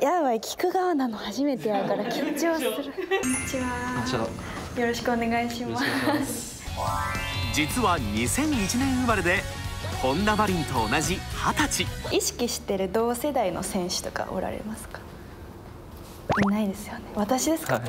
やばい聞く側なの初めてやから緊張する。こんにちは。よろしくお願いします実は2001年生まれで本田マリンと同じ二十歳。意識してる同世代の選手とかおられますか？いないですよね。私ですか、はい。